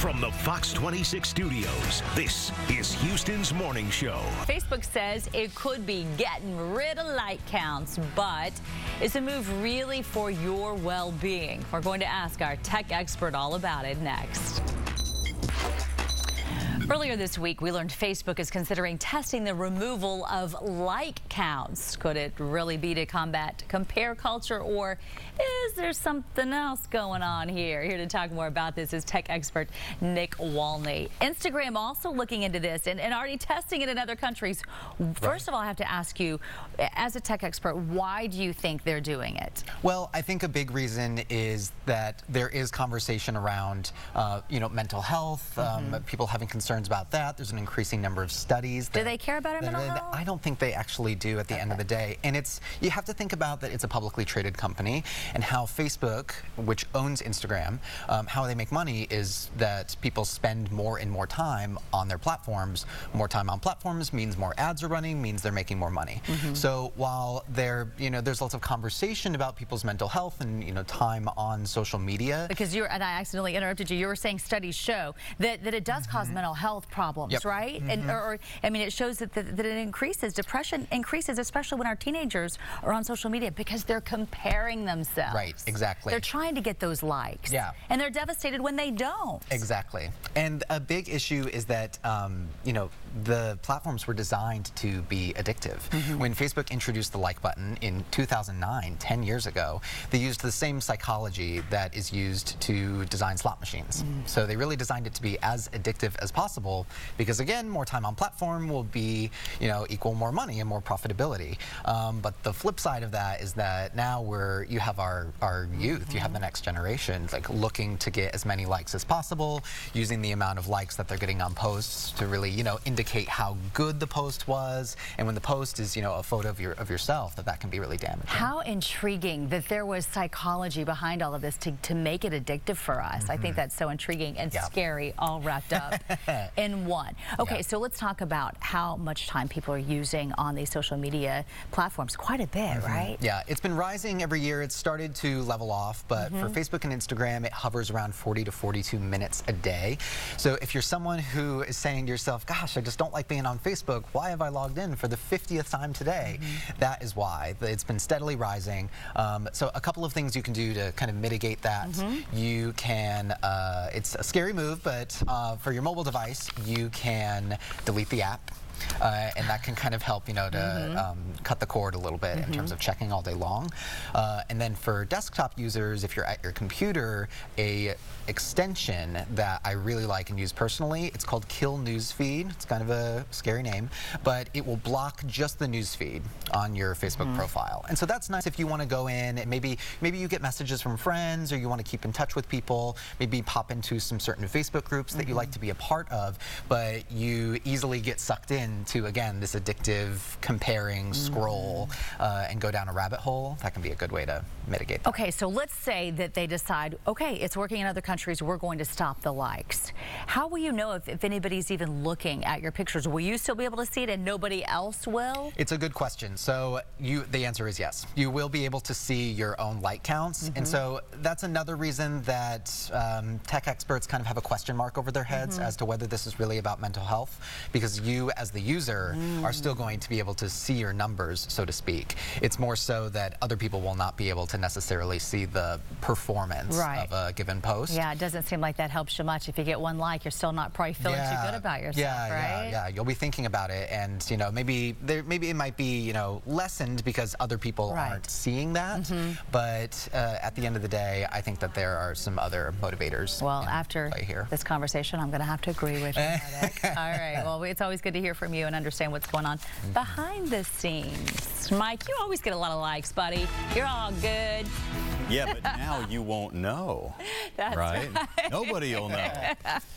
From the Fox 26 studios, this is Houston's Morning Show. Facebook says it could be getting rid of like counts, but is the move really for your well being? We're going to ask our tech expert all about it next. Earlier this week, we learned Facebook is considering testing the removal of like counts. Could it really be to combat compare culture, or is there something else going on here? Here to talk more about this is tech expert Nick Wolny. Instagram also looking into this and, and already testing it in other countries. First right. of all, I have to ask you, as a tech expert, why do you think they're doing it? Well, I think a big reason is that there is conversation around, uh, you know, mental health, mm -hmm. um, people having concerns concerns about that. There's an increasing number of studies. do they care about our mental health? I don't think they actually do at the okay. end of the day. And it's you have to think about that it's a publicly traded company and how Facebook, which owns Instagram, um, how they make money is that people spend more and more time on their platforms. More time on platforms means more ads are running, means they're making more money. Mm -hmm. So while there, you know, there's lots of conversation about people's mental health and you know time on social media. Because you're and I accidentally interrupted you. You were saying studies show that that it does mm -hmm. cause mental health health problems, yep. right? Mm -hmm. And mm-hmm. or, or, I mean, it shows that, the, that it increases. Depression increases, especially when our teenagers are on social media because they're comparing themselves. Right, exactly. They're trying to get those likes. Yeah. And they're devastated when they don't. Exactly. And a big issue is that, um, you know, the platforms were designed to be addictive. Mm -hmm. When Facebook introduced the like button in 2009, 10 years ago, they used the same psychology that is used to design slot machines. Mm -hmm. So they really designed it to be as addictive as possible possible because again, more time on platform will be, you know, equal more money and more profitability. Um, but the flip side of that is that now we're, you have our, our youth, mm -hmm. you have the next generation, like looking to get as many likes as possible, using the amount of likes that they're getting on posts to really, you know, indicate how good the post was. And when the post is, you know, a photo of your of yourself, that that can be really damaging. How intriguing that there was psychology behind all of this to, to make it addictive for us. Mm -hmm. I think mm-hmm. that's so intriguing and yeah. scary all wrapped up. in one. Okay, yeah. so let's talk about how much time people are using on these social media platforms. Quite a bit, mm -hmm. right? Yeah, it's been rising every year. It's started to level off, but mm -hmm. for mm-hmm. Facebook and Instagram, it hovers around 40 to 42 minutes a day. So if you're someone who is saying to yourself, gosh, I just don't like being on Facebook, why have I logged in for the 50th time today? Mm -hmm. That is why. It's been steadily rising. Um, so a couple of things you can do to kind of mitigate that. Mm-hmm. You can, uh, it's a scary move, but uh, for your mobile device, you can delete the app uh, and that can kind of help, you know, to mm -hmm. um, cut the cord a little bit mm -hmm. in terms mm-hmm. of checking all day long. Uh, and then for desktop users, if you're at your computer, a extension that I really like and use personally, it's called Kill Newsfeed. It's kind of a scary name, but it will block just the newsfeed on your Facebook mm -hmm. profile. And so that's nice if you want to go in and maybe maybe you get messages from friends or you want to keep in touch with people, maybe pop into some certain Facebook groups that you like to be a part of, but you easily get sucked in into, again, this addictive comparing scroll mm. uh, and go down a rabbit hole, that can be a good way to mitigate that. Okay, so let's say that they decide, okay, it's working in other countries, we're going to stop the likes. How will you know if, if anybody's even looking at your pictures? Will you still be able to see it and nobody else will? It's a good question. So you, the answer is yes. You will be able to see your own like counts. Mm -hmm. And mm-hmm. so that's another reason that um, tech experts kind of have a question mark over their heads mm -hmm. as to whether this is really about mental health. Because you, as the the user mm. are still going to be able to see your numbers, so to speak. It's more so that other people will not be able to necessarily see the performance right. of a given post. Yeah, it doesn't seem like that helps you much. If you get one like, you're still not probably feeling yeah. too good about yourself, yeah, right? Yeah, yeah, you'll be thinking about it, and you know, maybe there, maybe it might be you know lessened because other people right. aren't seeing that. Mm -hmm. But uh, at the end of the day, I think that there are some other motivators. Well, after this conversation, I'm going to have to agree with you. All right. Well, it's always good to hear from from you and understand what's going on mm -hmm. behind the scenes. Mike, you always get a lot of likes, buddy. You're all good. Yeah, but now you won't know. That's right. right. Nobody will know.